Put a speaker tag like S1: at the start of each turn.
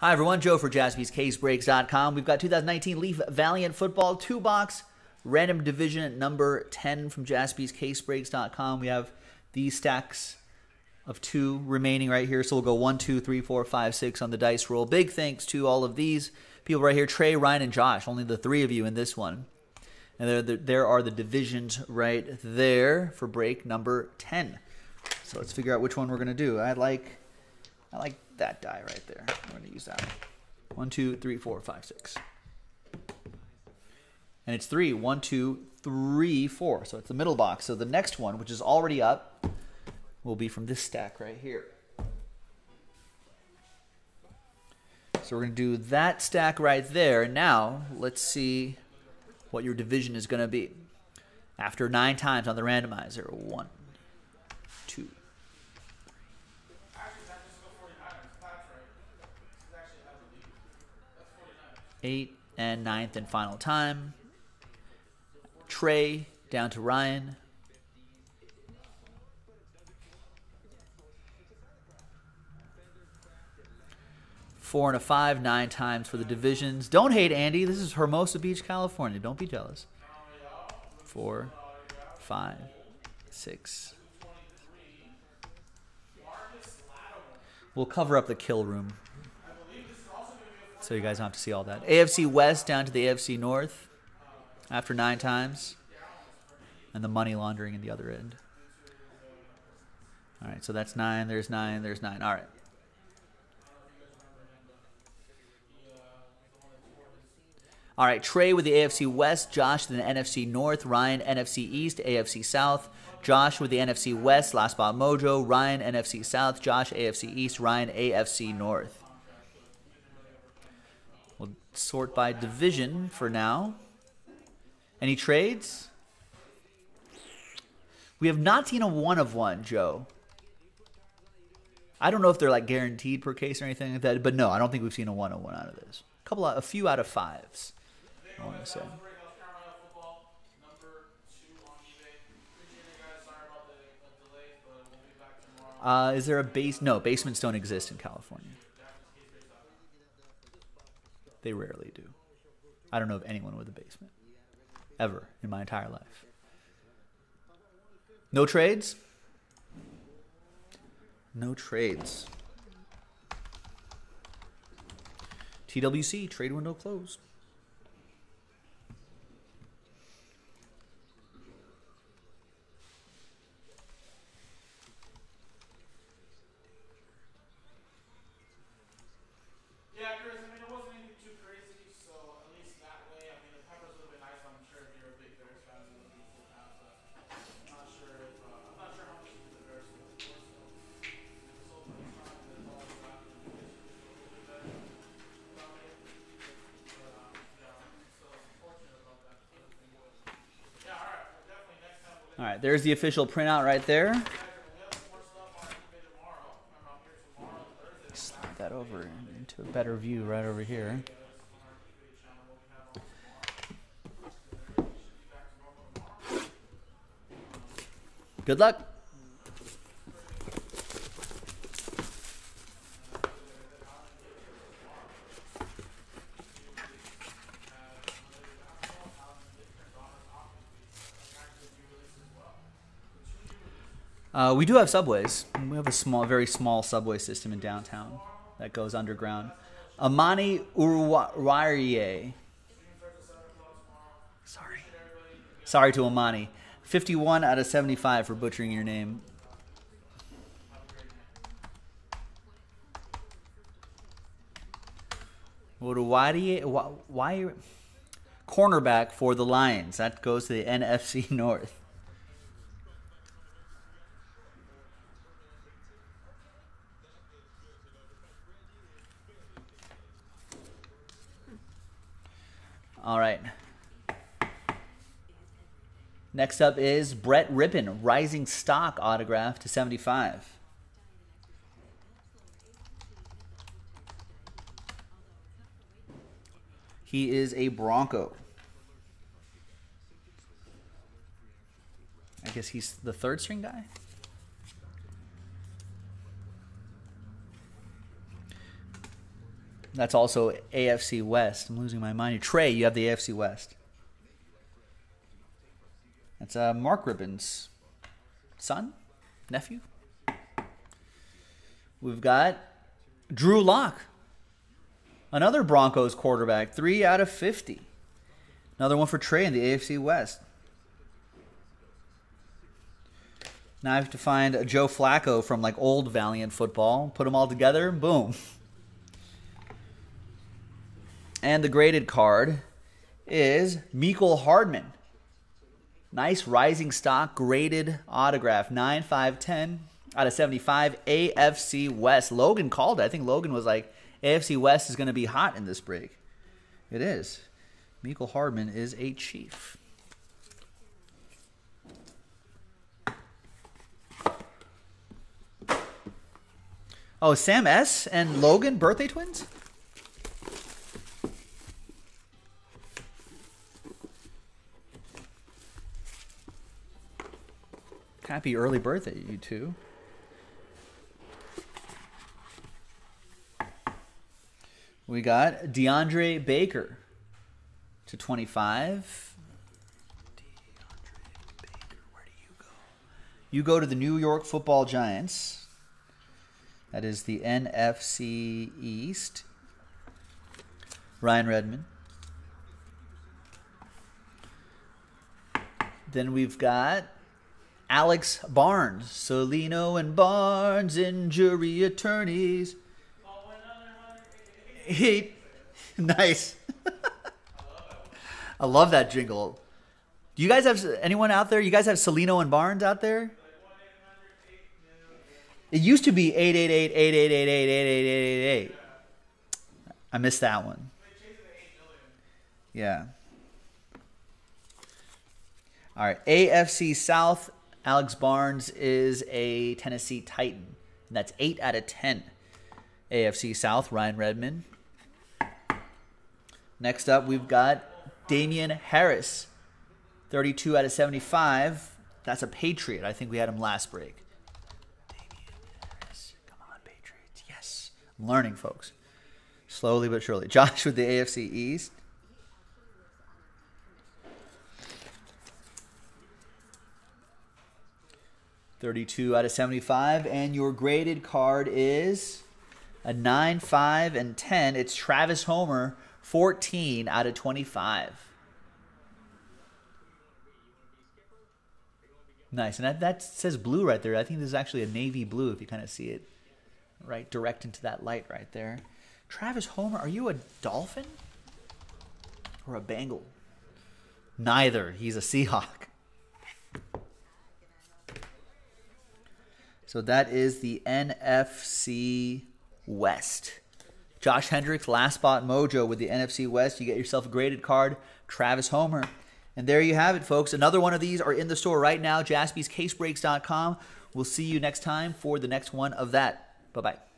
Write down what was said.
S1: Hi, everyone. Joe for jaspyscasebreaks.com. We've got 2019 Leaf Valiant Football 2 box random division number 10 from jaspyscasebreaks.com. We have these stacks of two remaining right here. So we'll go one, two, three, four, five, six on the dice roll. Big thanks to all of these people right here Trey, Ryan, and Josh. Only the three of you in this one. And there, there are the divisions right there for break number 10. So let's figure out which one we're going to do. I like I like that die right there. I'm going to use that one. One, two, three, four, five, six. And it's three. One, two, three, four. So it's the middle box. So the next one, which is already up, will be from this stack right here. So we're going to do that stack right there. Now, let's see what your division is going to be. After nine times on the randomizer. One, two, eight, and ninth and final time. Trey down to Ryan. Four and a five, nine times for the divisions. Don't hate Andy. This is Hermosa Beach, California. Don't be jealous. Four, five, six. We'll cover up the kill room so you guys don't have to see all that. AFC West down to the AFC North after nine times, and the money laundering in the other end. All right, so that's nine. There's nine. There's nine. All right. All right, Trey with the AFC West, Josh with the NFC North, Ryan NFC East, AFC South, Josh with the NFC West, Last Spot Mojo, Ryan NFC South, Josh AFC East, Ryan AFC North sort by division for now. Any trades? We have not seen a one of one, Joe. I don't know if they're like guaranteed per case or anything like that, but no, I don't think we've seen a one of one out of this. A couple, of, a few out of fives. I want to say. Uh, is there a base? No, basements don't exist in California. They rarely do. I don't know of anyone with a basement ever in my entire life. No trades? No trades. TWC, trade window closed. Right, there's the official printout right there. Slide that over into a better view right over here. Good luck. Uh, we do have subways. We have a small, very small subway system in downtown that goes underground. Amani Uruwarie. Sorry. Sorry to Amani. 51 out of 75 for butchering your name. Uruwarie, why, why cornerback for the Lions? That goes to the NFC North. All right. Next up is Brett Rypien, Rising Stock autograph to 75. He is a Bronco. I guess he's the third string guy. That's also AFC West. I'm losing my mind. Trey, you have the AFC West. That's uh, Mark Rypien's son, nephew. We've got Drew Lock, another Broncos quarterback, three out of 50. Another one for Trey in the AFC West. Now I have to find a Joe Flacco from like old Valiant football, put them all together, boom. And the graded card is Mecole Hardman. Nice rising stock graded autograph, 9 5 10 out of 75 AFC West. Logan called it. I think Logan was like, AFC West is going to be hot in this break. It is. Mecole Hardman is a Chief. Oh, Sam S. and Logan, birthday twins? Happy early birthday, you two. We got DeAndre Baker to 25. DeAndre Baker, where do you go? You go to the New York Football Giants. That is the NFC East. Ryan Redmond. Then we've got Alex Barnes. Cellino and Barnes, injury attorneys. Eight. nice. I love that jingle. Do you guys have anyone out there? You guys have Cellino and Barnes out there? It used to be 888-888-888-888. I missed that one. Yeah. All right. AFC South, Alex Barnes is a Tennessee Titan. And that's 8 out of 10. AFC South, Ryan Redmond. Next up, we've got Damien Harris, 32 out of 75. That's a Patriot. I think we had him last break. Come on, Patriots. Yes. I'm learning, folks. Slowly but surely. Josh with the AFC East. Thirty-two out of seventy-five, and your graded card is a nine, five, and ten. It's Travis Homer, fourteen out of twenty-five. Nice, and that, that says blue right there. I think this is actually a navy blue if you kind of see it right direct into that light right there. Travis Homer, are you a dolphin or a Bengal? Neither. He's a Seahawk. So that is the NFC West. Josh Hendricks, last spot mojo with the NFC West. You get yourself a graded card, Travis Homer. And there you have it, folks. Another one of these are in the store right now, jaspyscasebreaks.com. We'll see you next time for the next one of that. Bye bye.